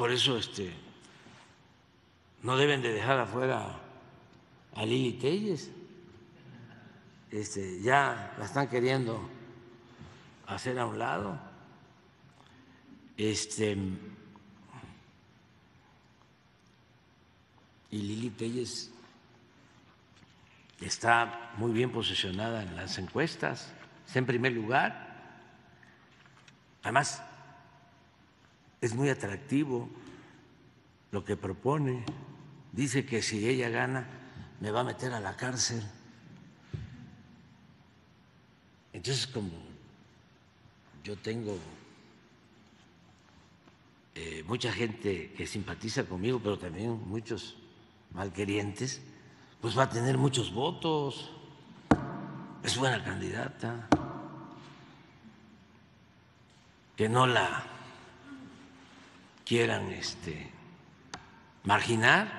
Por eso este, no deben de dejar afuera a Lili Telles. Este, ya la están queriendo hacer a un lado. Este, y Lili Telles está muy bien posicionada en las encuestas, está en primer lugar. Además, es muy atractivo lo que propone. Dice que si ella gana, me va a meter a la cárcel. Entonces, como yo tengo eh, mucha gente que simpatiza conmigo, pero también muchos malquerientes, pues va a tener muchos votos. Es buena candidata. Que no la quieran este, marginar.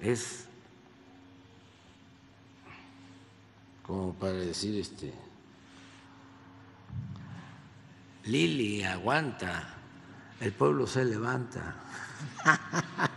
Es como para decir este Lili aguanta, el pueblo se levanta.